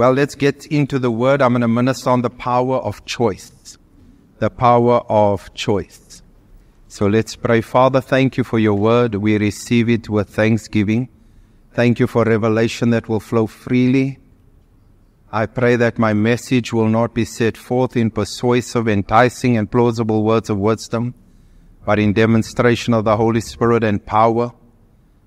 Well, let's get into the word. I'm going to minister on the power of choice. The power of choice. So let's pray. Father, thank you for your word. We receive it with thanksgiving. Thank you for revelation that will flow freely. I pray that my message will not be set forth in persuasive, enticing, and plausible words of wisdom, but in demonstration of the Holy Spirit and power,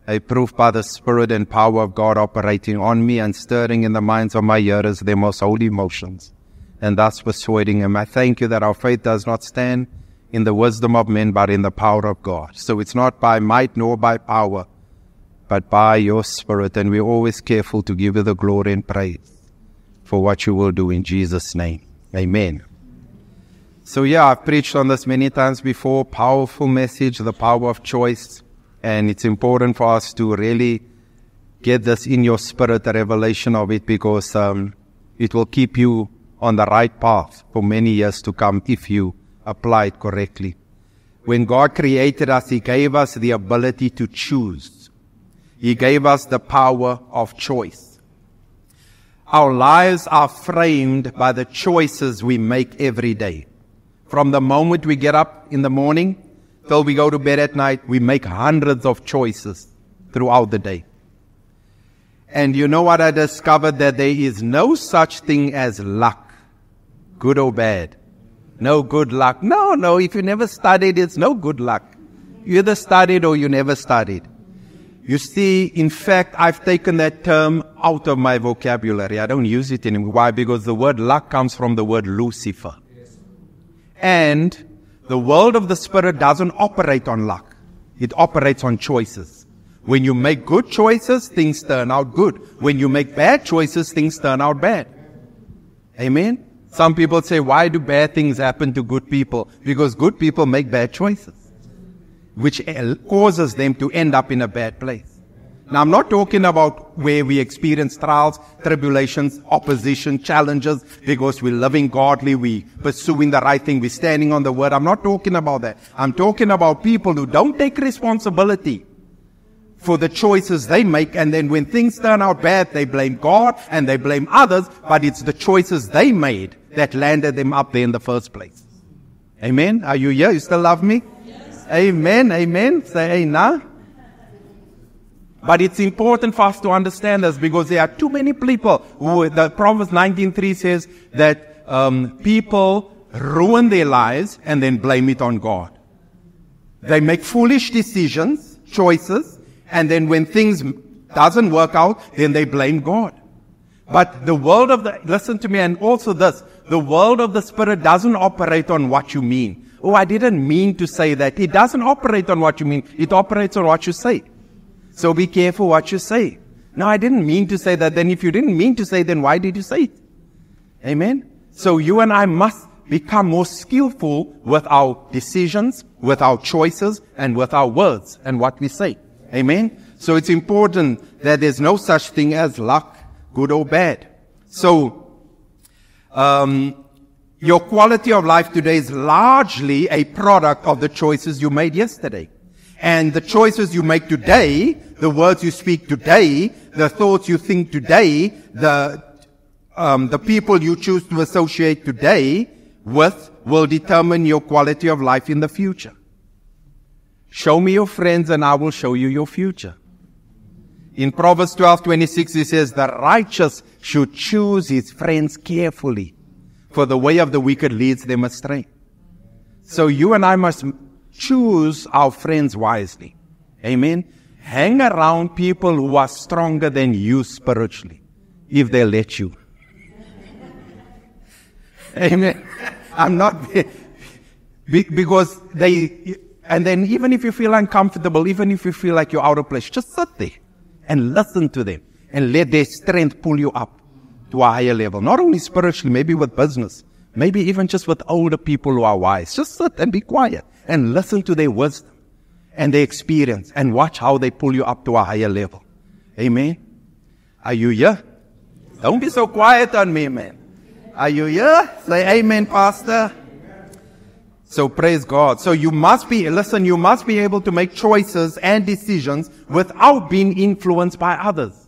a proof by the Spirit and power of God operating on me and stirring in the minds of my hearers their most holy emotions, and thus persuading them. I thank you that our faith does not stand in the wisdom of men, but in the power of God. So it's not by might nor by power, but by your Spirit, and we're always careful to give you the glory and praise for what you will do in Jesus' name. Amen. So, yeah, I've preached on this many times before. Powerful message, the power of choice. And it's important for us to really get this in your spirit, the revelation of it, because um, it will keep you on the right path for many years to come if you apply it correctly. When God created us, He gave us the ability to choose. He gave us the power of choice. Our lives are framed by the choices we make every day. From the moment we get up in the morning till we go to bed at night, we make hundreds of choices throughout the day. And you know what I discovered? That there is no such thing as luck, good or bad. No good luck. No, no, if you never studied, it's no good luck. You either studied or you never studied. You see, in fact, I've taken that term out of my vocabulary. I don't use it anymore. Why? Because the word luck comes from the word Lucifer. And the world of the spirit doesn't operate on luck. It operates on choices. When you make good choices, things turn out good. When you make bad choices, things turn out bad. Amen? Some people say, why do bad things happen to good people? Because good people make bad choices which causes them to end up in a bad place. Now, I'm not talking about where we experience trials, tribulations, opposition, challenges, because we're living godly, we pursuing the right thing, we're standing on the word. I'm not talking about that. I'm talking about people who don't take responsibility for the choices they make, and then when things turn out bad, they blame God and they blame others, but it's the choices they made that landed them up there in the first place. Amen? Are you here? You still love me? Amen. Amen. Say amen. But it's important for us to understand this because there are too many people who, the Proverbs 19.3 says that um, people ruin their lives and then blame it on God. They make foolish decisions, choices, and then when things doesn't work out, then they blame God. But the world of the, listen to me, and also this, the world of the Spirit doesn't operate on what you mean. Oh, I didn't mean to say that. It doesn't operate on what you mean. It operates on what you say. So be careful what you say. No, I didn't mean to say that. Then if you didn't mean to say, then why did you say it? Amen. So you and I must become more skillful with our decisions, with our choices, and with our words and what we say. Amen. So it's important that there's no such thing as luck, good or bad. So, um, your quality of life today is largely a product of the choices you made yesterday. And the choices you make today, the words you speak today, the thoughts you think today, the, um, the people you choose to associate today with will determine your quality of life in the future. Show me your friends and I will show you your future. In Proverbs 12:26 it says the righteous should choose his friends carefully for the way of the wicked leads them astray. So you and I must choose our friends wisely. Amen. Hang around people who are stronger than you spiritually, if they let you. Amen. I'm not, because they, and then even if you feel uncomfortable, even if you feel like you're out of place, just sit there and listen to them and let their strength pull you up to a higher level. Not only spiritually, maybe with business, maybe even just with older people who are wise. Just sit and be quiet and listen to their wisdom and their experience and watch how they pull you up to a higher level. Amen. Are you here? Don't be so quiet on me, man. Are you here? Say amen, pastor. So praise God. So you must be, listen, you must be able to make choices and decisions without being influenced by others.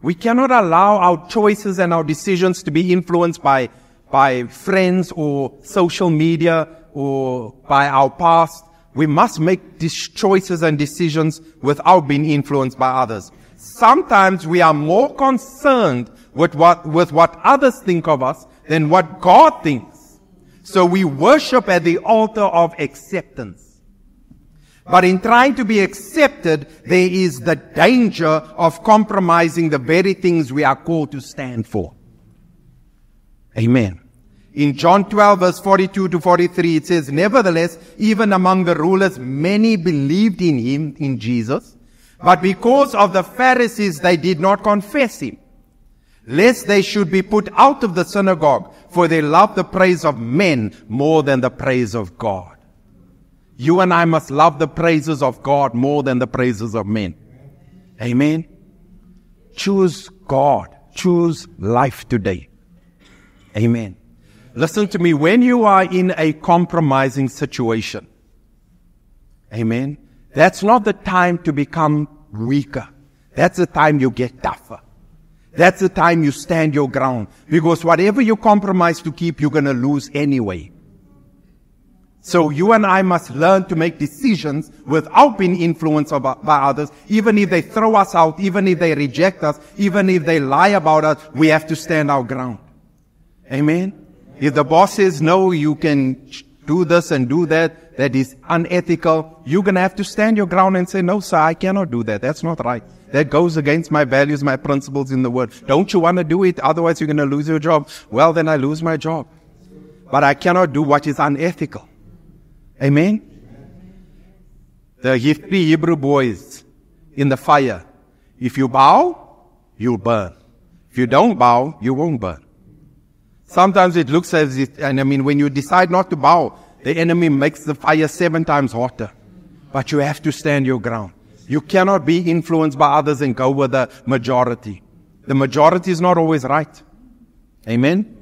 We cannot allow our choices and our decisions to be influenced by, by friends or social media or by our past. We must make these choices and decisions without being influenced by others. Sometimes we are more concerned with what, with what others think of us than what God thinks. So we worship at the altar of acceptance. But in trying to be accepted, there is the danger of compromising the very things we are called to stand for. Amen. In John 12 verse 42 to 43, it says, Nevertheless, even among the rulers, many believed in him, in Jesus, but because of the Pharisees, they did not confess him, lest they should be put out of the synagogue, for they love the praise of men more than the praise of God. You and I must love the praises of God more than the praises of men. Amen. Choose God. Choose life today. Amen. Listen to me. When you are in a compromising situation, amen, that's not the time to become weaker. That's the time you get tougher. That's the time you stand your ground. Because whatever you compromise to keep, you're going to lose anyway. So you and I must learn to make decisions without being influenced by others. Even if they throw us out, even if they reject us, even if they lie about us, we have to stand our ground. Amen. If the boss says no, you can do this and do that, that is unethical, you're going to have to stand your ground and say, no, sir, I cannot do that. That's not right. That goes against my values, my principles in the word. Don't you want to do it? Otherwise you're going to lose your job. Well, then I lose my job. But I cannot do what is unethical. Amen? The three Hebrew boys in the fire. If you bow, you'll burn. If you don't bow, you won't burn. Sometimes it looks as if, and I mean, when you decide not to bow, the enemy makes the fire seven times hotter. But you have to stand your ground. You cannot be influenced by others and go with the majority. The majority is not always right. Amen?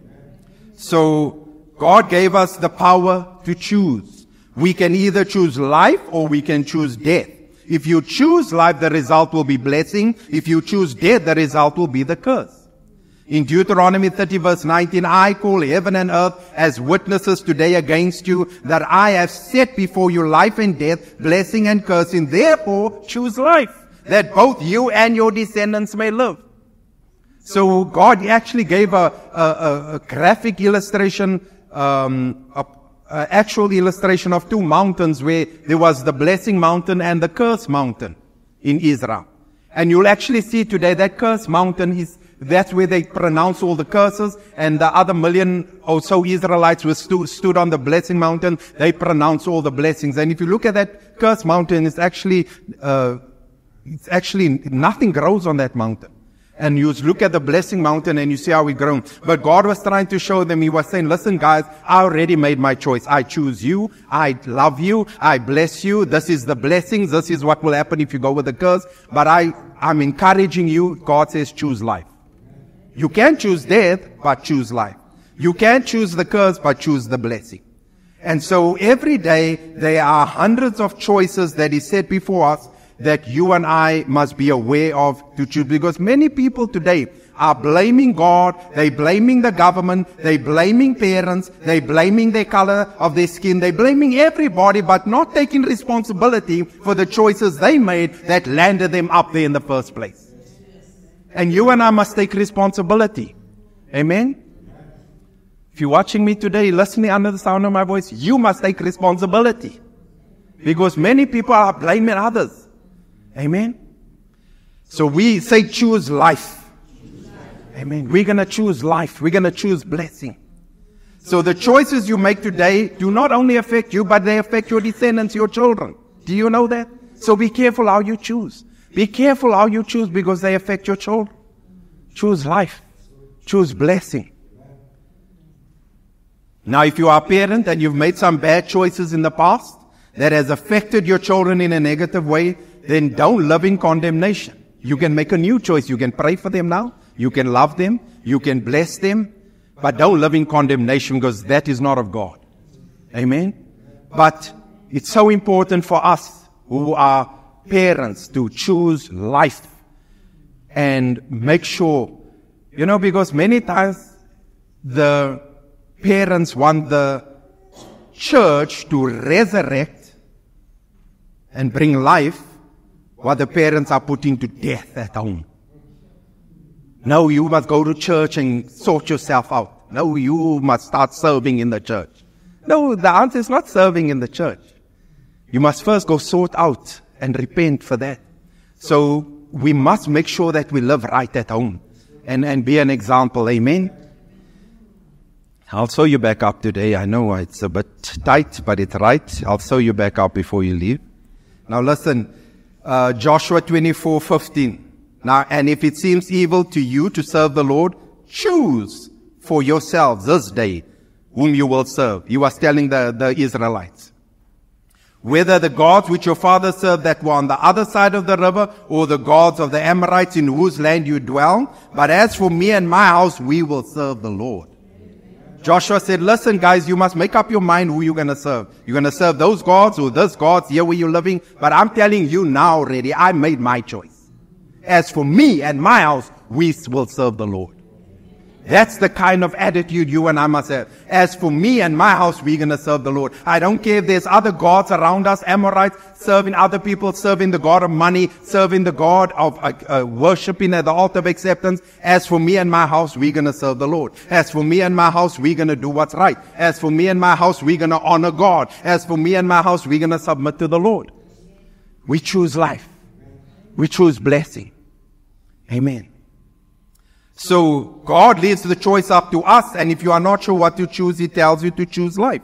So, God gave us the power to choose. We can either choose life or we can choose death. If you choose life, the result will be blessing. If you choose death, the result will be the curse. In Deuteronomy 30 verse 19, I call heaven and earth as witnesses today against you that I have set before you life and death, blessing and cursing. Therefore, choose life that both you and your descendants may live. So God actually gave a, a, a graphic illustration, um, a uh, actual illustration of two mountains where there was the blessing mountain and the curse mountain in Israel. And you'll actually see today that curse mountain is, that's where they pronounce all the curses and the other million or so Israelites who stu- stood on the blessing mountain, they pronounce all the blessings. And if you look at that curse mountain, it's actually, uh, it's actually nothing grows on that mountain and you look at the blessing mountain and you see how we grown. But God was trying to show them, He was saying, listen guys, I already made my choice. I choose you. I love you. I bless you. This is the blessings. This is what will happen if you go with the curse. But I, I'm encouraging you. God says choose life. You can choose death, but choose life. You can choose the curse, but choose the blessing. And so every day there are hundreds of choices that is set before us that you and I must be aware of to choose because many people today are blaming God, they blaming the government, they blaming parents, they blaming their color of their skin, they blaming everybody but not taking responsibility for the choices they made that landed them up there in the first place. And you and I must take responsibility. Amen? If you're watching me today, listening under the sound of my voice, you must take responsibility. Because many people are blaming others. Amen. So we say choose life. Amen. We're going to choose life. We're going to choose blessing. So the choices you make today do not only affect you, but they affect your descendants, your children. Do you know that? So be careful how you choose. Be careful how you choose because they affect your children. Choose life. Choose blessing. Now, if you are a parent and you've made some bad choices in the past that has affected your children in a negative way, then don't live in condemnation. You can make a new choice. You can pray for them now. You can love them. You can bless them. But don't live in condemnation because that is not of God. Amen. But it's so important for us who are parents to choose life. and make sure, you know, because many times the parents want the church to resurrect and bring life what the parents are putting to death at home. No, you must go to church and sort yourself out. No, you must start serving in the church. No, the answer is not serving in the church. You must first go sort out and repent for that. So we must make sure that we live right at home and, and be an example. Amen. I'll sew you back up today. I know it's a bit tight, but it's right. I'll sew you back up before you leave. Now listen, uh, Joshua 24, 15. Now, and if it seems evil to you to serve the Lord, choose for yourselves this day whom you will serve. He was telling the, the Israelites. Whether the gods which your father served that were on the other side of the river or the gods of the Amorites in whose land you dwell. But as for me and my house, we will serve the Lord. Joshua said, listen guys, you must make up your mind who you're going to serve. You're going to serve those gods or those gods here where you're living. But I'm telling you now already, I made my choice. As for me and my house, we will serve the Lord. That's the kind of attitude you and I must have. As for me and my house, we're going to serve the Lord. I don't care if there's other gods around us, Amorites, serving other people, serving the God of money, serving the God of uh, uh, worshiping at the altar of acceptance. As for me and my house, we're going to serve the Lord. As for me and my house, we're going to do what's right. As for me and my house, we're going to honor God. As for me and my house, we're going to submit to the Lord. We choose life. We choose blessing. Amen. So God leaves the choice up to us. And if you are not sure what to choose, He tells you to choose life.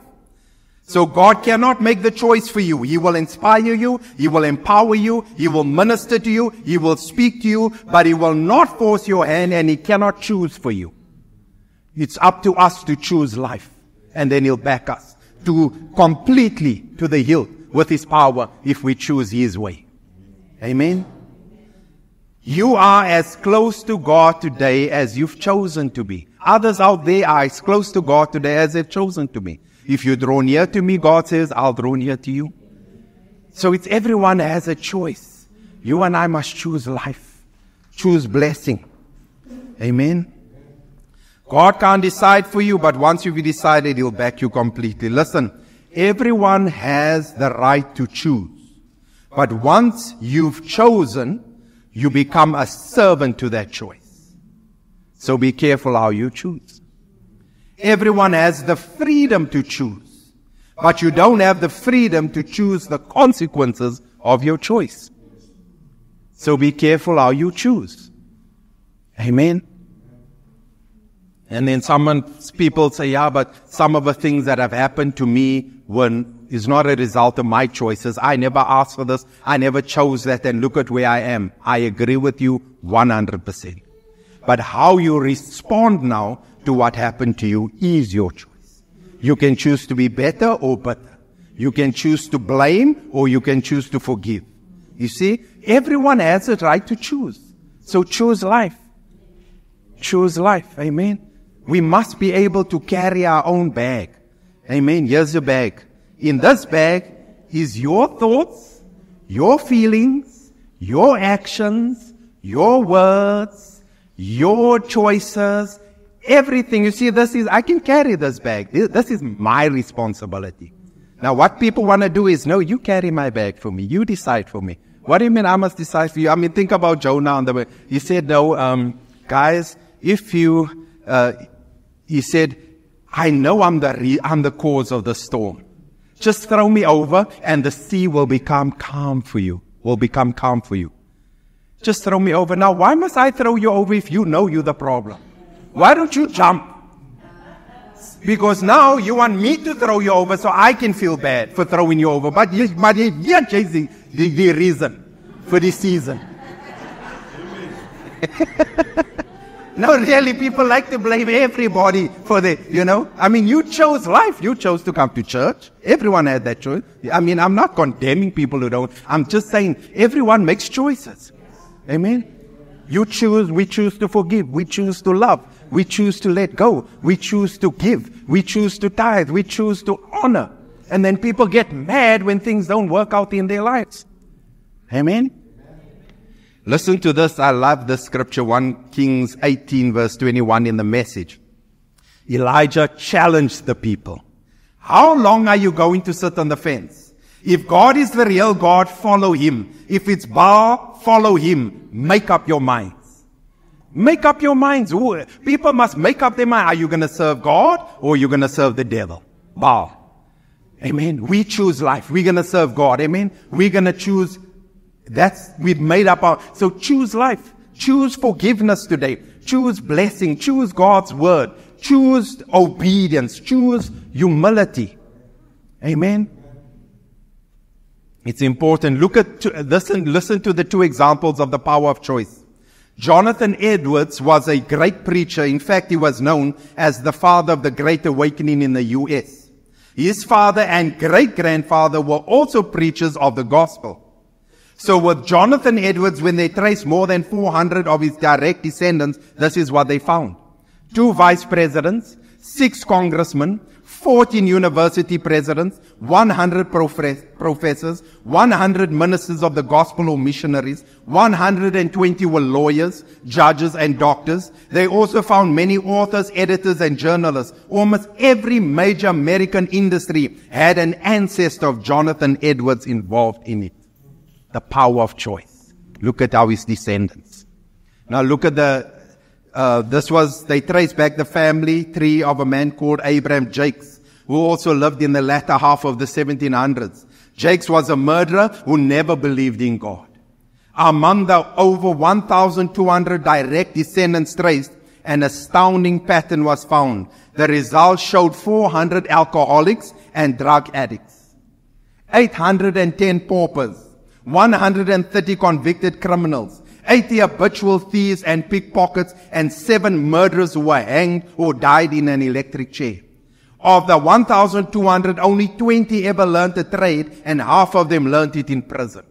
So God cannot make the choice for you. He will inspire you. He will empower you. He will minister to you. He will speak to you, but He will not force your hand and He cannot choose for you. It's up to us to choose life. And then He'll back us to completely to the hill with His power if we choose His way. Amen. You are as close to God today as you've chosen to be. Others out there are as close to God today as they've chosen to be. If you draw near to me, God says, I'll draw near to you. So it's everyone has a choice. You and I must choose life. Choose blessing. Amen. God can't decide for you, but once you've decided, He'll back you completely. Listen, everyone has the right to choose. But once you've chosen, you become a servant to that choice. So be careful how you choose. Everyone has the freedom to choose, but you don't have the freedom to choose the consequences of your choice. So be careful how you choose. Amen. And then some people say, yeah, but some of the things that have happened to me when is not a result of my choices. I never asked for this. I never chose that and look at where I am. I agree with you 100%. But how you respond now to what happened to you is your choice. You can choose to be better or better. You can choose to blame or you can choose to forgive. You see, everyone has a right to choose. So choose life. Choose life. Amen. We must be able to carry our own bag. Amen. Here's your bag. In this bag is your thoughts, your feelings, your actions, your words, your choices, everything. You see, this is, I can carry this bag. This is my responsibility. Now, what people want to do is, no, you carry my bag for me. You decide for me. What do you mean I must decide for you? I mean, think about Jonah on the way. He said, no, um, guys, if you, uh, he said, I know I'm the, re- I'm the cause of the storm. Just throw me over and the sea will become calm for you, will become calm for you. Just throw me over. Now, why must I throw you over if you know you're the problem? Why don't you jump? Because now you want me to throw you over so I can feel bad for throwing you over. But, you, but you're chasing the, the reason for this season. No, really, people like to blame everybody for the, you know. I mean, you chose life. You chose to come to church. Everyone had that choice. I mean, I'm not condemning people who don't. I'm just saying everyone makes choices. Amen. You choose, we choose to forgive. We choose to love. We choose to let go. We choose to give. We choose to tithe. We choose to honor. And then people get mad when things don't work out in their lives. Amen. Listen to this. I love this scripture, 1 Kings 18 verse 21 in the message. Elijah challenged the people. How long are you going to sit on the fence? If God is the real God, follow him. If it's Baal, follow him. Make up your minds. Make up your minds. People must make up their mind. Are you going to serve God or are you going to serve the devil? Baal. Amen. We choose life. We're going to serve God. Amen. We're going to choose. That's, we've made up our, so choose life. Choose forgiveness today. Choose blessing. Choose God's word. Choose obedience. Choose humility. Amen. It's important. Look at, listen, listen to the two examples of the power of choice. Jonathan Edwards was a great preacher. In fact, he was known as the father of the Great Awakening in the U.S. His father and great grandfather were also preachers of the gospel. So with Jonathan Edwards, when they traced more than 400 of his direct descendants, this is what they found. Two vice presidents, six congressmen, 14 university presidents, 100 professors, 100 ministers of the gospel or missionaries, 120 were lawyers, judges, and doctors. They also found many authors, editors, and journalists. Almost every major American industry had an ancestor of Jonathan Edwards involved in it. The power of choice. Look at how his descendants. Now look at the uh, this was, they trace back the family tree of a man called Abraham Jakes, who also lived in the latter half of the 1700s. Jakes was a murderer who never believed in God. Among the over 1,200 direct descendants traced, an astounding pattern was found. The results showed 400 alcoholics and drug addicts, 810 paupers, 130 convicted criminals, 80 habitual thieves and pickpockets, and seven murderers who were hanged or died in an electric chair. Of the 1,200, only 20 ever learned a trade, and half of them learned it in prison.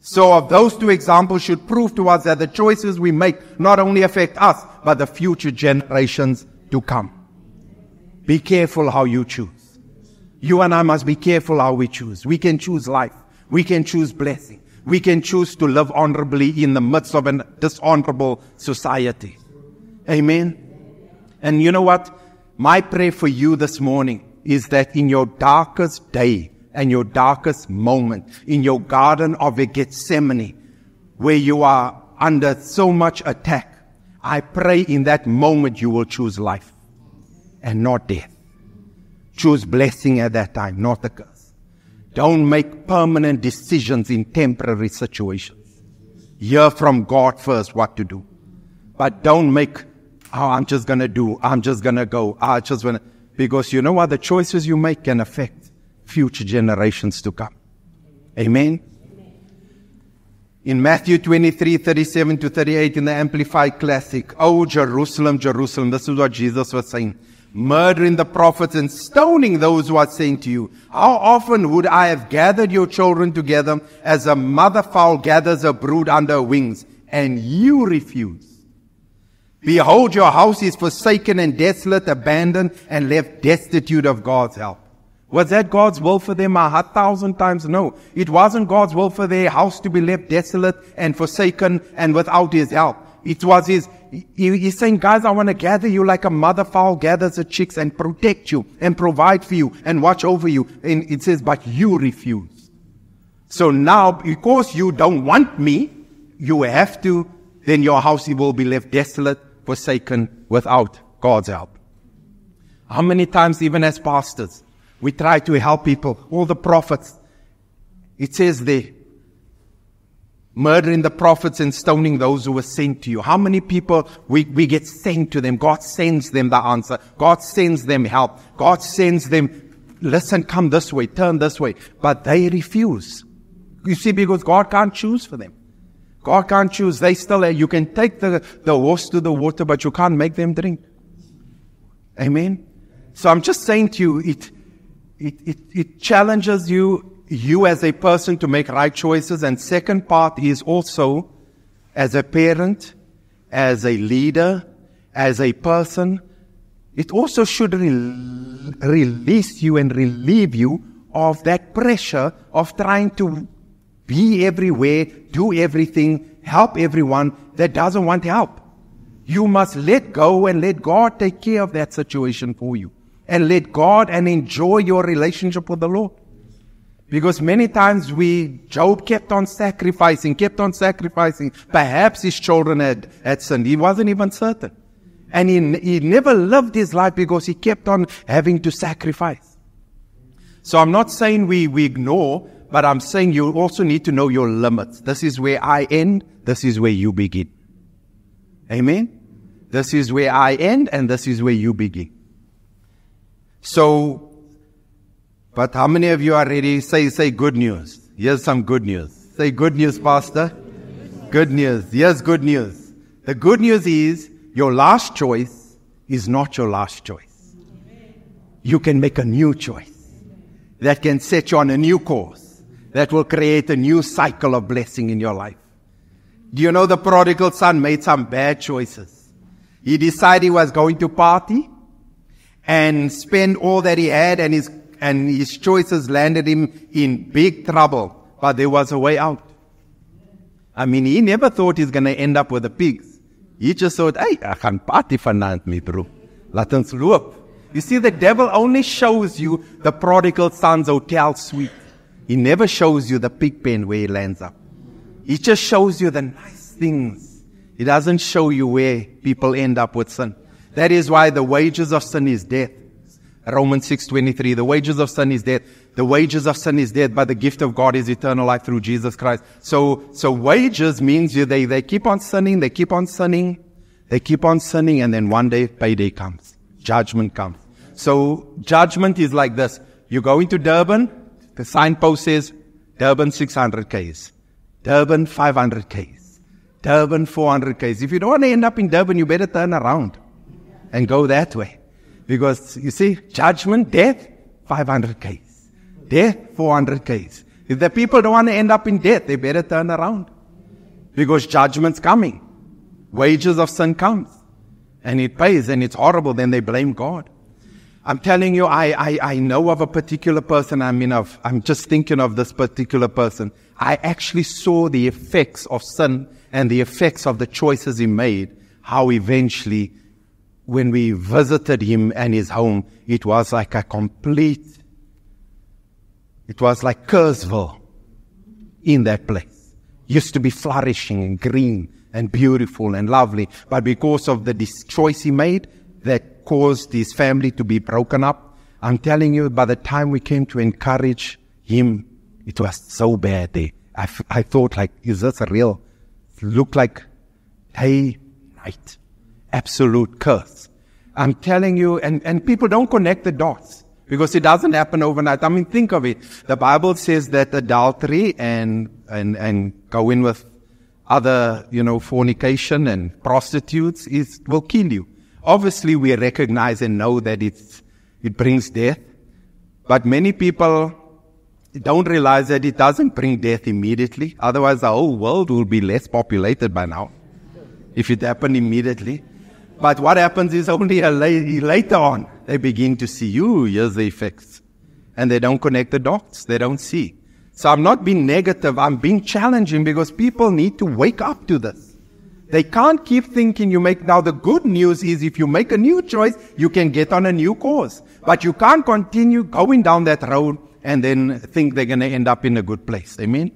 So of those two examples should prove to us that the choices we make not only affect us, but the future generations to come. Be careful how you choose. You and I must be careful how we choose. We can choose life. We can choose blessing we can choose to live honorably in the midst of a dishonorable society. Amen. And you know what? My prayer for you this morning is that in your darkest day and your darkest moment, in your garden of Gethsemane, where you are under so much attack, I pray in that moment you will choose life and not death. Choose blessing at that time, not the curse. Don't make permanent decisions in temporary situations. Hear from God first what to do. But don't make, oh, I'm just going to do, I'm just going to go, I just want to, because you know what? The choices you make can affect future generations to come. Amen. In Matthew 23, 37 to 38 in the Amplified Classic, Oh, Jerusalem, Jerusalem, this is what Jesus was saying murdering the prophets and stoning those who are saying to you, how often would I have gathered your children together as a mother fowl gathers a brood under her wings, and you refuse? Behold, your house is forsaken and desolate, abandoned, and left destitute of God's help. Was that God's will for them? A thousand times no. It wasn't God's will for their house to be left desolate and forsaken and without His help. It was his, he, he's saying, guys, I want to gather you like a mother fowl gathers her chicks and protect you and provide for you and watch over you. And it says, but you refuse. So now, because you don't want me, you have to, then your house will be left desolate, forsaken, without God's help. How many times, even as pastors, we try to help people, all the prophets. It says there, murdering the prophets and stoning those who were sent to you. How many people we, we get sent to them? God sends them the answer. God sends them help. God sends them, listen, come this way, turn this way. But they refuse. You see, because God can't choose for them. God can't choose. They still, you can take the, the horse to the water, but you can't make them drink. Amen. So I'm just saying to you, it, it, it, it challenges you you as a person to make right choices. And second part is also as a parent, as a leader, as a person, it also should re- release you and relieve you of that pressure of trying to be everywhere, do everything, help everyone that doesn't want help. You must let go and let God take care of that situation for you. And let God and enjoy your relationship with the Lord. Because many times we, Job kept on sacrificing, kept on sacrificing. Perhaps his children had, had sinned. He wasn't even certain. And he, he never lived his life because he kept on having to sacrifice. So I'm not saying we, we ignore, but I'm saying you also need to know your limits. This is where I end. This is where you begin. Amen. This is where I end and this is where you begin. So, but how many of you are ready? Say, say good news. Here's some good news. Say good news, Pastor. Good news. Here's good news. The good news is your last choice is not your last choice. You can make a new choice that can set you on a new course that will create a new cycle of blessing in your life. Do you know the prodigal son made some bad choices? He decided he was going to party and spend all that he had and his, and his choices landed him in big trouble, but there was a way out. I mean, he never thought he's going to end up with the pigs. He just thought, hey, I can party vanaand met bro. Laat ons loop. You see, the devil only shows you the prodigal son's hotel suite. He never shows you the pig pen where he lands up. He just shows you the nice things. He doesn't show you where people end up with sin. That is why the wages of sin is death. Romans 6:23 The wages of sin is death. The wages of sin is death, but the gift of God is eternal life through Jesus Christ. So so wages means you they they keep on sinning, they keep on sinning, they keep on sinning and then one day payday comes. Judgment comes. So judgment is like this. You go into Durban, the signpost says Durban 600 Ks. Durban 500 Ks. Durban 400 Ks. If you don't want to end up in Durban, you better turn around and go that way. Because you see, judgment, death, 500 Ks. Death, 400 Ks. If the people don't want to end up in death, they better turn around. Because judgment's coming. Wages of sin comes. And it pays and it's horrible. Then they blame God. I'm telling you, I, I, I know of a particular person. I mean, of, I'm just thinking of this particular person. I actually saw the effects of sin and the effects of the choices he made, how eventually when we visited him and his home, it was like a complete, it was like Kerrsville in that place. Used to be flourishing and green and beautiful and lovely. But because of the choice he made that caused his family to be broken up, I'm telling you, by the time we came to encourage him, it was so bad there. I, thought like, is this a real? It looked like day, night absolute curse. I'm telling you, and, and people don't connect the dots because it doesn't happen overnight. I mean, think of it. The Bible says that adultery and, and, and going with other, you know, fornication and prostitutes is, will kill you. Obviously, we recognize and know that it's, it brings death. But many people don't realize that it doesn't bring death immediately. Otherwise, the whole world will be less populated by now. If it happened immediately. But what happens is only a later on, they begin to see, you, here's the effects. And they don't connect the dots. They don't see. So I'm not being negative. I'm being challenging because people need to wake up to this. They can't keep thinking you make, now the good news is if you make a new choice, you can get on a new course. But you can't continue going down that road and then think they're going to end up in a good place. Amen?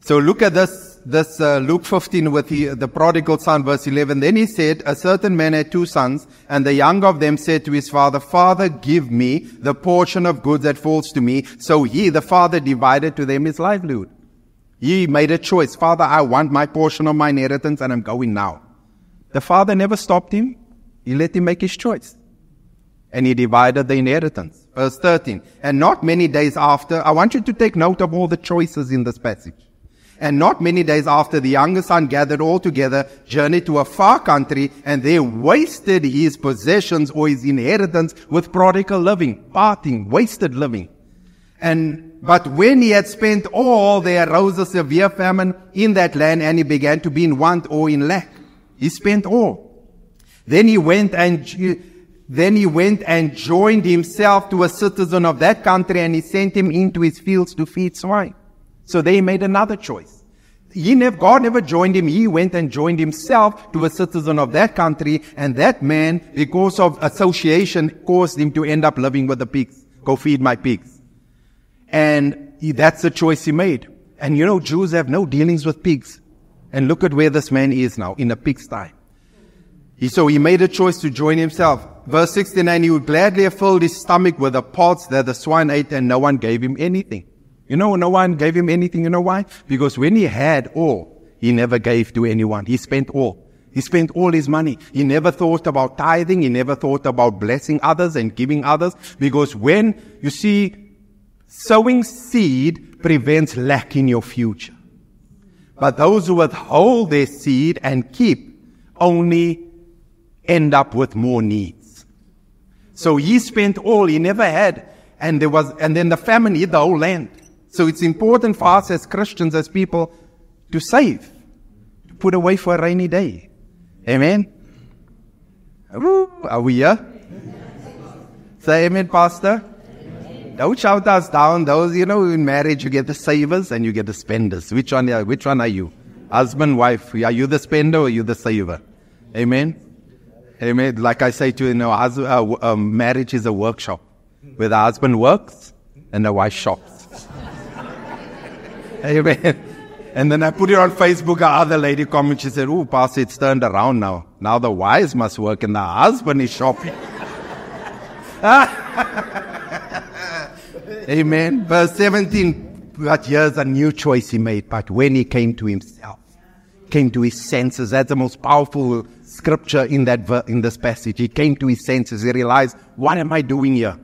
So look at this, this uh, Luke 15 with the, the prodigal son, verse 11. Then he said, a certain man had two sons, and the younger of them said to his father, Father, give me the portion of goods that falls to me. So he, the father, divided to them his livelihood. He made a choice. Father, I want my portion of my inheritance, and I'm going now. The father never stopped him. He let him make his choice. And he divided the inheritance. Verse 13. And not many days after, I want you to take note of all the choices in this passage. And not many days after, the younger son gathered all together, journeyed to a far country, and there wasted his possessions or his inheritance with prodigal living, parting, wasted living. And, but when he had spent all, there arose a severe famine in that land, and he began to be in want or in lack. He spent all. Then he went and, then he went and joined himself to a citizen of that country, and he sent him into his fields to feed swine. So they made another choice. he never, God never joined him. He went and joined himself to a citizen of that country. And that man, because of association, caused him to end up living with the pigs. Go feed my pigs. And he, that's the choice he made. And you know, Jews have no dealings with pigs. And look at where this man is now, in a pigsty. He, so he made a choice to join himself. Verse 69, he would gladly have filled his stomach with the pods that the swine ate and no one gave him anything. You know, no one gave him anything. You know why? Because when he had all, he never gave to anyone. He spent all. He spent all his money. He never thought about tithing. He never thought about blessing others and giving others. Because when you see sowing seed prevents lack in your future. But those who withhold their seed and keep only end up with more needs. So he spent all he never had. And there was, and then the famine hit the whole land. So it's important for us as Christians, as people, to save, to put away for a rainy day. Amen. Are we here? Say amen, Pastor. Don't shout us down. Those, you know, in marriage, you get the savers and you get the spenders. Which one, which one are you? Husband, wife. Are you the spender or are you the saver? Amen. Amen. Like I say to you, you know, uh, um, marriage is a workshop where the husband works and the wife shops. Amen. And then I put it on Facebook. A other lady commented, she said, Oh, Pastor, it's turned around now. Now the wives must work and the husband is shopping. Amen. Verse 17, but here's a new choice he made. But when he came to himself, came to his senses, that's the most powerful scripture in that, in this passage. He came to his senses. He realized, what am I doing here?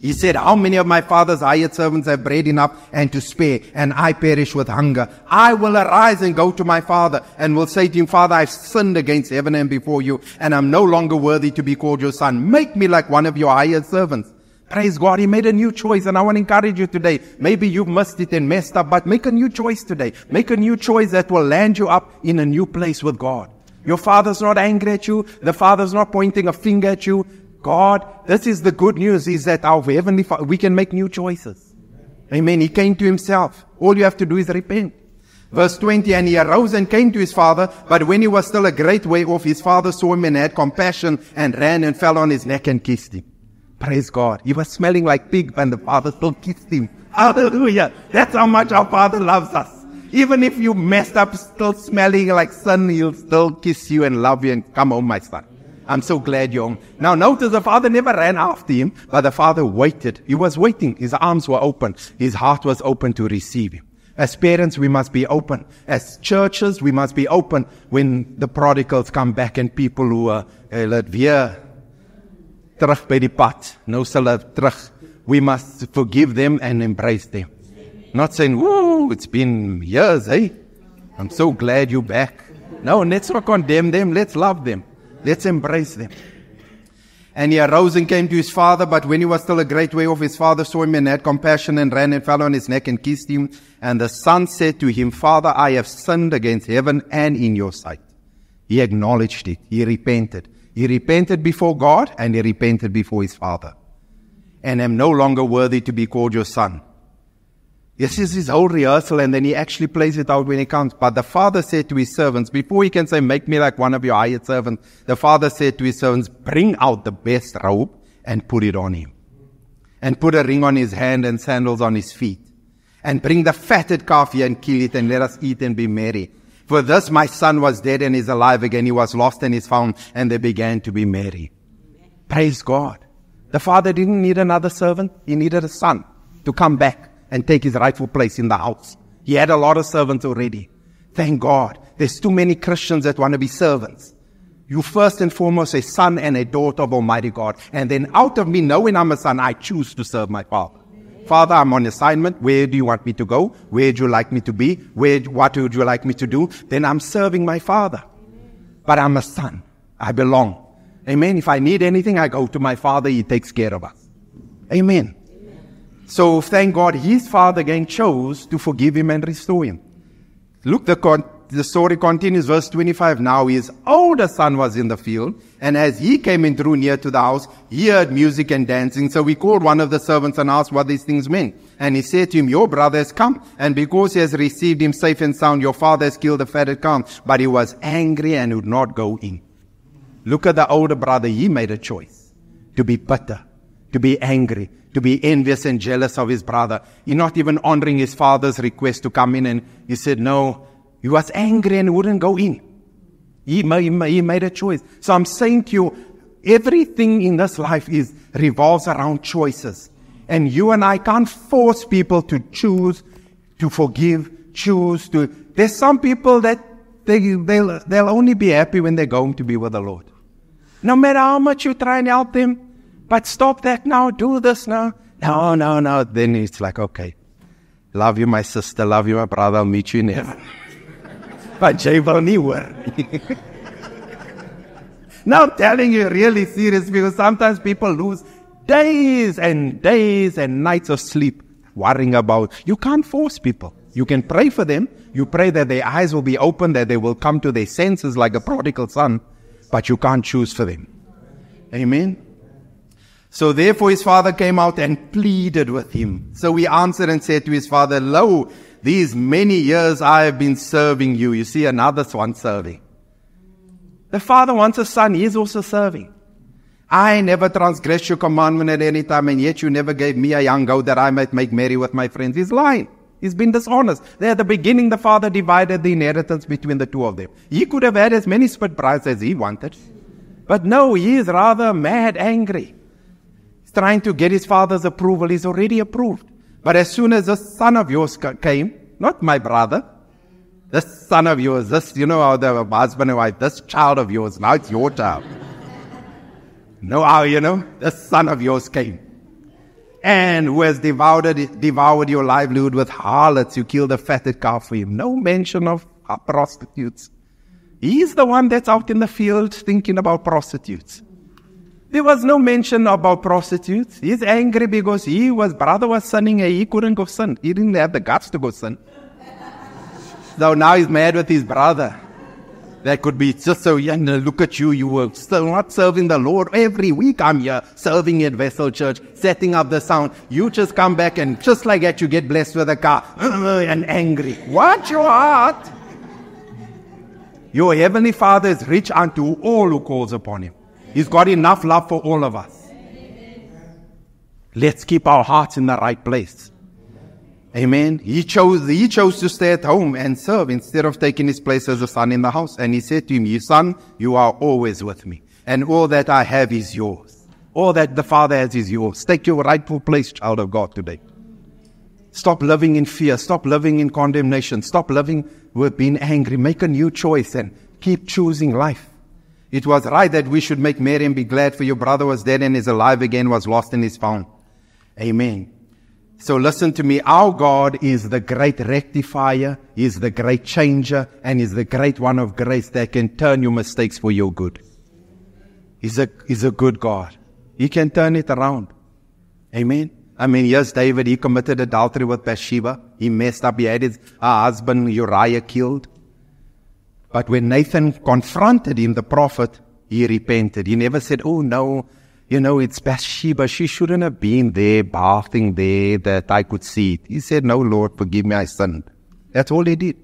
He said, how many of my father's hired servants have bread enough and to spare, and I perish with hunger? I will arise and go to my father and will say to him, Father, I've sinned against heaven and before you, and I'm no longer worthy to be called your son. Make me like one of your hired servants. Praise God. He made a new choice and I want to encourage you today. Maybe you've missed it and messed up, but make a new choice today. Make a new choice that will land you up in a new place with God. Your father's not angry at you. The father's not pointing a finger at you. God, this is the good news is that our heavenly Father, we can make new choices. Amen. He came to himself. All you have to do is repent. Verse 20, and he arose and came to his father, but when he was still a great way off, his father saw him and had compassion and ran and fell on his neck and kissed him. Praise God. He was smelling like pig and the father still kissed him. Hallelujah. That's how much our father loves us. Even if you messed up, still smelling like son, he'll still kiss you and love you and come home, my son. I'm so glad you're home. Now notice the father never ran after him, but the father waited. He was waiting. His arms were open. His heart was open to receive him. As parents, we must be open. As churches, we must be open when the prodigals come back and people who are, uh, laat weer terug by die pad. Nou terug. We must forgive them and embrace them. Not saying, woo, it's been years, eh? I'm so glad you're back. No, let's not condemn them. Let's love them. Let's embrace them. And he arose and came to his father, but when he was still a great way off, his father saw him and had compassion and ran and fell on his neck and kissed him. And the son said to him, Father, I have sinned against heaven and in your sight. He acknowledged it. He repented. He repented before God and he repented before his father. And am no longer worthy to be called your son. This is his whole rehearsal and then he actually plays it out when he comes. But the father said to his servants, before he can say, make me like one of your hired servants, the father said to his servants, bring out the best robe and put it on him. And put a ring on his hand and sandals on his feet. And bring the fatted calf here and kill it and let us eat and be merry. For this my son was dead and is alive again. He was lost and is found and they began to be merry. Praise God. The father didn't need another servant. He needed a son to come back and take his rightful place in the house. He had a lot of servants already. Thank God. There's too many Christians that want to be servants. You first and foremost a son and a daughter of Almighty God. And then out of me knowing I'm a son, I choose to serve my father. Father, I'm on assignment. Where do you want me to go? Where do you like me to be? Where, what would you like me to do? Then I'm serving my father. But I'm a son. I belong. Amen. If I need anything, I go to my father. He takes care of us. Amen. So thank God his father again chose to forgive him and restore him. Look the con- the story continues, verse 25. Now his older son was in the field, and as he came and drew near to the house, he heard music and dancing. So he called one of the servants and asked what these things meant. And he said to him, Your brother has come, and because he has received him safe and sound, your father has killed the fatted calf. But he was angry and would not go in. Look at the older brother. He made a choice to be bitter, to be angry, to be envious and jealous of his brother. He's not even honoring his father's request to come in. And he said, No, he was angry and wouldn't go in. He made, he made a choice. So I'm saying to you, everything in this life is revolves around choices. And you and I can't force people to choose to forgive, choose to. There's some people that they, they'll, they'll only be happy when they're going to be with the Lord. No matter how much you try and help them, but stop that now, do this now. No, no, no. Then it's like, okay, love you, my sister, love you, my brother, I'll meet you in heaven. but wil nie now I'm telling you really serious because sometimes people lose days and days and nights of sleep worrying about. You can't force people. You can pray for them. You pray that their eyes will be open, that they will come to their senses like a prodigal son, but you can't choose for them. Amen. So therefore his father came out and pleaded with him. So he answered and said to his father, Lo, these many years I have been serving you. You see another one serving. The father wants a son, he is also serving. I never transgressed your commandment at any time, and yet you never gave me a young goat that I might make merry with my friends. He's lying. He's been dishonest. There at the beginning, the father divided the inheritance between the two of them. He could have had as many split brides as he wanted. But no, he is rather mad angry trying to get his father's approval. He's already approved. But as soon as this son of yours came, not my brother, this son of yours, this, you know the husband and wife, this child of yours, now it's your child. know how, you know, this son of yours came. And who has devoured, devoured your livelihood with harlots, you killed a fatted calf for him. No mention of prostitutes. He's the one that's out in the field thinking about prostitutes. There was no mention about prostitutes. He's angry because he was brother was sinning and he couldn't go sin. He didn't have the guts to go sin. so now he's mad with his brother. That could be just so young. Look at you. You were still not serving the Lord. Every week I'm here serving at Vessel Church, setting up the sound. You just come back and just like that, you get blessed with a car and angry. Watch your heart. Your heavenly Father is rich unto all who calls upon him. He's got enough love for all of us. Let's keep our hearts in the right place. Amen. He chose, he chose to stay at home and serve instead of taking his place as a son in the house. And he said to him, You son, you are always with me. And all that I have is yours. All that the Father has is yours. Take your rightful place, child of God, today. Stop living in fear. Stop living in condemnation. Stop living with being angry. Make a new choice and keep choosing life. It was right that we should make merry and be glad, for your brother was dead and is alive again, was lost and is found. Amen. So listen to me. Our God is the great rectifier, is the great changer, and is the great one of grace that can turn your mistakes for your good. He's a, he's a good God. He can turn it around. Amen. I mean, yes, David, he committed adultery with Bathsheba. He messed up. He had his husband Uriah killed. But when Nathan confronted him, the prophet, he repented. He never said, Oh no, you know, it's Bathsheba. She shouldn't have been there, bathing there, that I could see it. He said, No, Lord, forgive me, I sinned. That's all he did.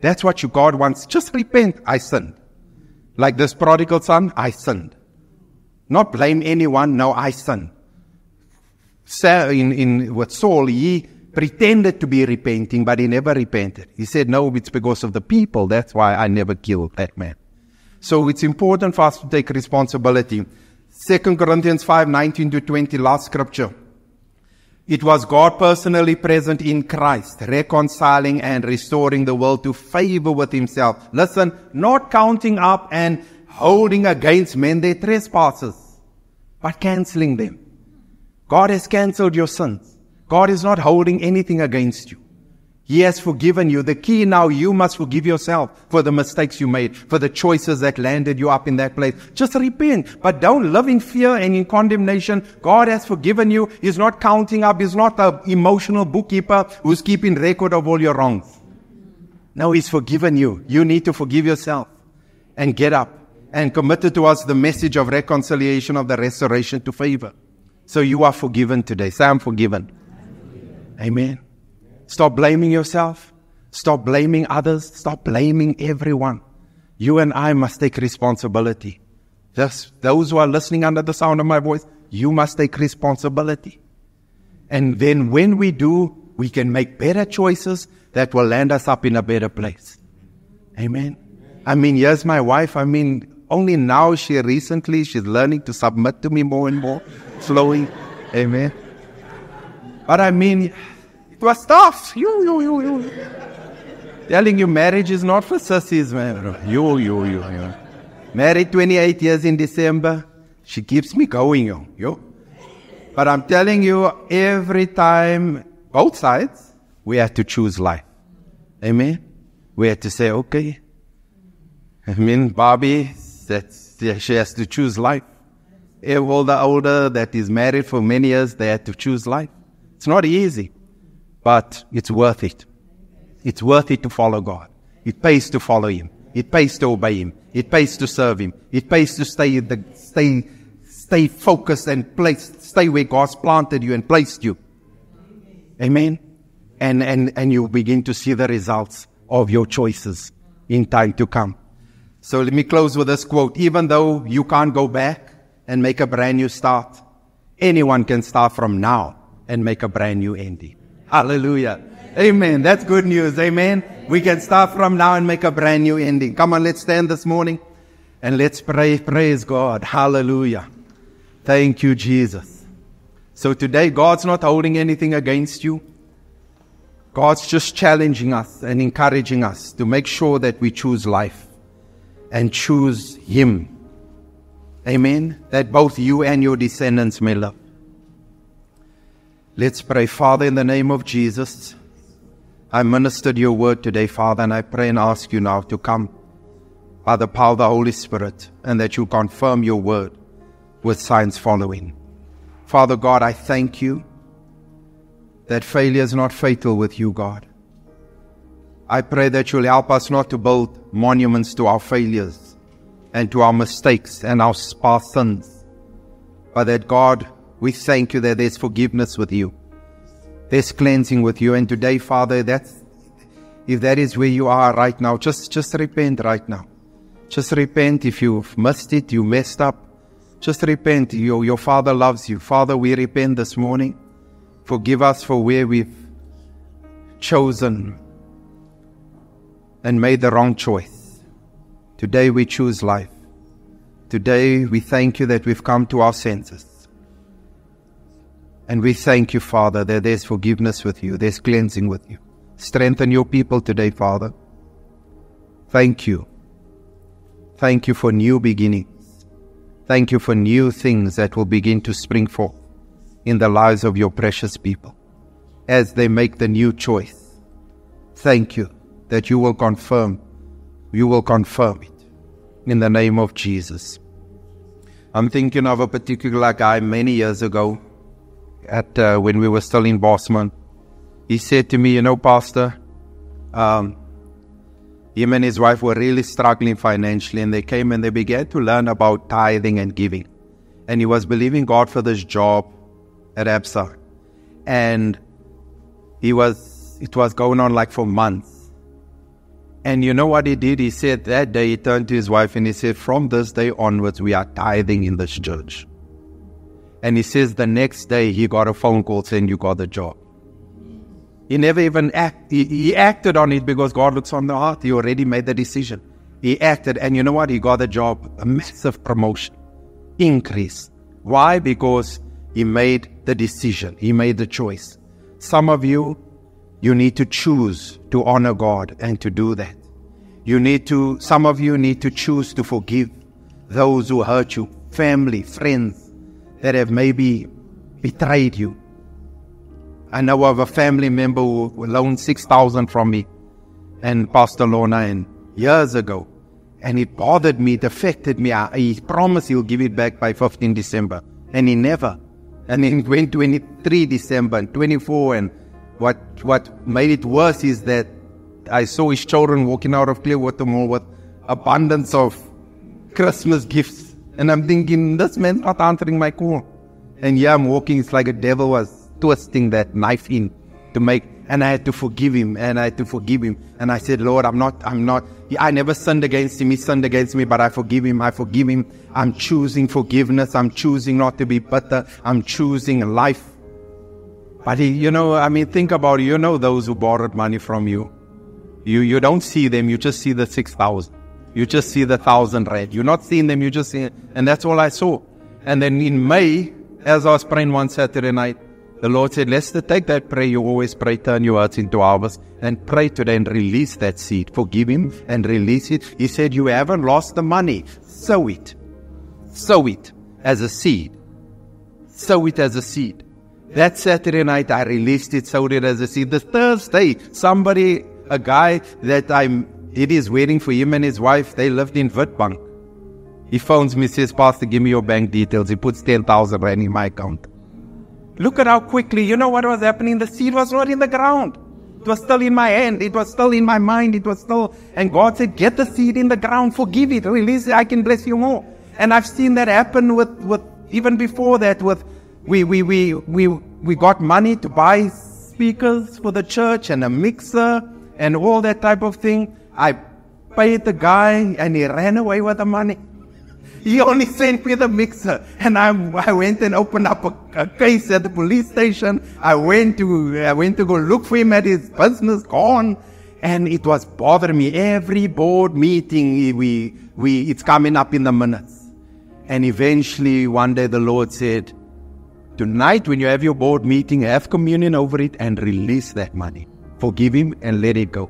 That's what you God wants. Just repent, I sinned. Like this prodigal son, I sinned. Not blame anyone, no, I sinned. In, in, with Saul, he pretended to be repenting, but he never repented. He said, No, it's because of the people. That's why I never killed that man. So it's important for us to take responsibility. 2 Corinthians 5 19 to 20, last scripture. It was God personally present in Christ, reconciling and restoring the world to favor with himself. Listen, not counting up and holding against men their trespasses, but canceling them. God has cancelled your sins. God is not holding anything against you. He has forgiven you. The key now, you must forgive yourself for the mistakes you made, for the choices that landed you up in that place. Just repent, but don't live in fear and in condemnation. God has forgiven you. He's not counting up. He's not an emotional bookkeeper who's keeping record of all your wrongs. No, He's forgiven you. You need to forgive yourself and get up and committed us the message of reconciliation of the restoration to favor. So you are forgiven today. Say, I'm forgiven. Amen. Stop blaming yourself. Stop blaming others. Stop blaming everyone. You and I must take responsibility. Just those who are listening under the sound of my voice, you must take responsibility. And then when we do, we can make better choices that will land us up in a better place. Amen. I mean, here's my wife. I mean, only now she recently, she's learning to submit to me more and more, flowing. Amen. But I mean, it was tough. You, you, you, you. Telling you marriage is not for sissies, man. You, you, you, you. Married 28 years in December. She keeps me going, yo. yo. But I'm telling you, every time, both sides, we have to choose life. Amen. We have to say, okay. I mean, Bobby, that's, she has to choose life. All the older that is married for many years, they have to choose life. It's not easy, but it's worth it. It's worth it to follow God. It pays to follow Him. It pays to obey Him. It pays to serve Him. It pays to stay the, stay, stay focused and place, stay where God's planted you and placed you. Amen. And, and, and you begin to see the results of your choices in time to come. So let me close with this quote. Even though you can't go back and make a brand new start, anyone can start from now and make a brand new ending. Hallelujah. Amen. That's good news. Amen. We can start from now and make a brand new ending. Come on, let's stand this morning and let's pray. Praise God. Hallelujah. Thank you, Jesus. So today, God's not holding anything against you. God's just challenging us and encouraging us to make sure that we choose life and choose Him. Amen. That both you and your descendants may love. Let's pray. Father, in the name of Jesus, I ministered your word today, Father, and I pray and ask you now to come by the power of the Holy Spirit and that you confirm your word with signs following. Father God, I thank you that failure is not fatal with you, God. I pray that you'll help us not to build monuments to our failures and to our mistakes and our past sins, but that God, we thank you that there's forgiveness with you. There's cleansing with you. And today, Father, that's, if that is where you are right now, just, just repent right now. Just repent if you've missed it, you messed up. Just repent. Your, your Father loves you. Father, we repent this morning. Forgive us for where we've chosen and made the wrong choice. Today we choose life. Today we thank you that we've come to our senses. And we thank you, Father, that there's forgiveness with you, there's cleansing with you. Strengthen your people today, Father. Thank you. Thank you for new beginnings. Thank you for new things that will begin to spring forth in the lives of your precious people as they make the new choice. Thank you that you will confirm, you will confirm it in the name of Jesus. I'm thinking of a particular guy many years ago at uh, when we were still in Bosman. He said to me, you know, Pastor, um, him and his wife were really struggling financially and they came and they began to learn about tithing and giving. And he was believing God for this job at Absa. And he was, it was going on like for months. And you know what he did? He said that day he turned to his wife and he said, From this day onwards, we are tithing in this church. And he says the next day he got a phone call saying, You got the job. He never even act, he, he acted on it because God looks on the heart. He already made the decision. He acted, and you know what? He got the job, a massive promotion, increase. Why? Because he made the decision, he made the choice. Some of you, you need to choose to honor God and to do that. You need to, some of you need to choose to forgive those who hurt you, family, friends that have maybe betrayed you. I know of a family member who loaned 6,000 from me and Pastor Lorna and years ago. And it bothered me, it affected me. He promised he'll give it back by 15 December. And he never. And then went 23 December and 24 and what what made it worse is that I saw his children walking out of Clearwater Mall with abundance of Christmas gifts. And I'm thinking, this man's not answering my call. And yeah, I'm walking, it's like a devil was twisting that knife in to make, and I had to forgive him, and I had to forgive him. And I said, Lord, I'm not, I'm not, I never sinned against him, he sinned against me, but I forgive him, I forgive him. I'm choosing forgiveness, I'm choosing not to be bitter, I'm choosing life. But he, you know, I mean, think about it, you know those who borrowed money from you. You, you don't see them, you just see the 6,000. You just see the thousand red. You're not seeing them, you just see, and that's all I saw. And then in May, as I was praying one Saturday night, the Lord said, let's take that prayer you always pray, turn your hearts into ours, and pray today and release that seed. Forgive him and release it. He said, you haven't lost the money. Sow it. Sow it as a seed. Sow it as a seed. That Saturday night, I released it, sowed it as a seed. The Thursday, somebody, a guy that I'm did his wedding for him and his wife. They lived in Witbank. He phones me, says, Pastor, give me your bank details. He puts 10,000 rand in my account. Look at how quickly, you know what was happening? The seed was not in the ground. It was still in my hand. It was still in my mind. It was still, and God said, get the seed in the ground, forgive it, release it, I can bless you more. And I've seen that happen with, with, even before that, with, we, we, we, we, we got money to buy speakers for the church and a mixer and all that type of thing. I paid the guy and he ran away with the money. He only sent me the mixer and I, I went and opened up a, a, case at the police station. I went to, I went to go look for him at his business gone and it was bothering me. Every board meeting, eh, we, we, it's coming up in the minutes. And eventually one day the Lord said, tonight when you have your board meeting, have communion over it and release that money. Forgive him and let it go.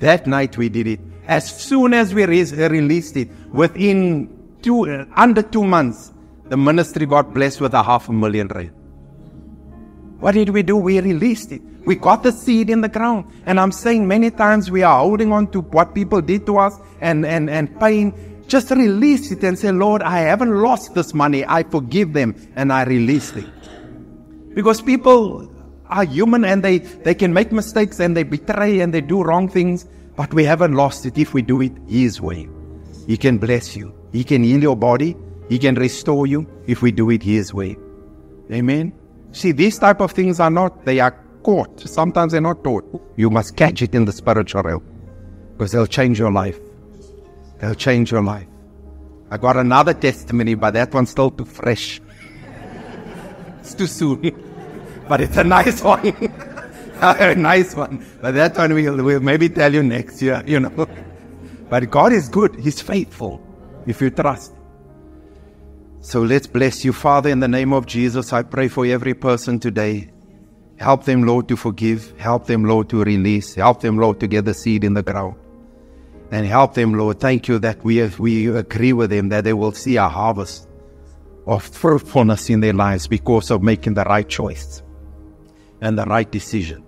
That night we did it. As soon as we re- released it, within two, uh, under two months, the ministry got blessed with a half a million rand. What did we do? We released it. We got the seed in the ground. And I'm saying many times we are holding on to what people did to us and, and, and pain. Just release it and say, Lord, I haven't lost this money. I forgive them and I release it. Because people are human and they, they can make mistakes and they betray and they do wrong things, but we haven't lost it if we do it His way. He can bless you. He can heal your body. He can restore you if we do it His way. Amen. See, these type of things are not, they are caught. Sometimes they're not taught. You must catch it in the spiritual realm because they'll change your life. They'll change your life. I got another testimony, but that one's still too fresh. it's too soon. But it's a nice one. a nice one. But that one we'll, we'll maybe tell you next year, you know. But God is good. He's faithful if you trust. So let's bless you, Father, in the name of Jesus. I pray for every person today. Help them, Lord, to forgive. Help them, Lord, to release. Help them, Lord, to get the seed in the ground. And help them, Lord. Thank you that we, have, we agree with them that they will see a harvest of fruitfulness in their lives because of making the right choice and the right decision.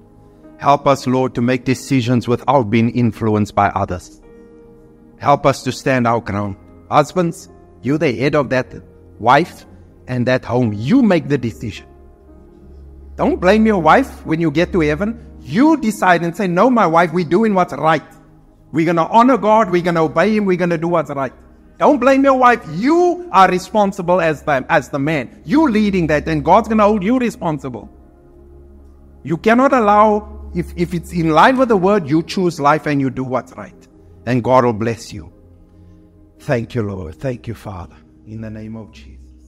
Help us, Lord, to make decisions without being influenced by others. Help us to stand our ground. Husbands, you the head of that wife and that home. You make the decision. Don't blame your wife when you get to heaven. You decide and say, no, my wife, we're doing what's right. We're going to honor God. We're going to obey Him. We're going to do what's right. Don't blame your wife. You are responsible as the, as the man. You leading that and God's going to hold you responsible. You cannot allow, if, if it's in line with the word, you choose life and you do what's right. And God will bless you. Thank you, Lord. Thank you, Father. In the name of Jesus.